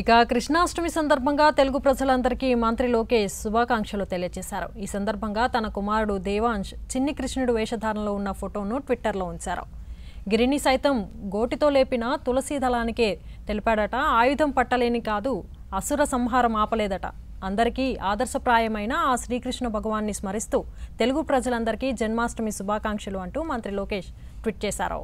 ఇక కృష్ణాష్టమి సందర్భంగా తెలుగు ప్రజలందరికీ మంత్రి లోకేష్ శుభాకాంక్షలు తెలియజేశారు. ఈ సందర్భంగా తన కుమారుడు దేవాంశ్ చిన్ని కృష్ణుడు వేషధారణలో ఉన్న ఫోటోను ట్విట్టర్లో ఉంచారు. గిరిని సైతం గోటితో లేపిన తులసి దళానికే తెలిపాడట. ఆయుధం పట్టలేని కాదు అసుర సంహారం ఆపలేదట. అందరికీ ఆదర్శప్రాయమైన ఆ శ్రీకృష్ణ భగవాన్ని స్మరిస్తూ తెలుగు ప్రజలందరికీ జన్మాష్టమి శుభాకాంక్షలు అంటూ మంత్రి లోకేష్ ట్వీట్ చేశారు.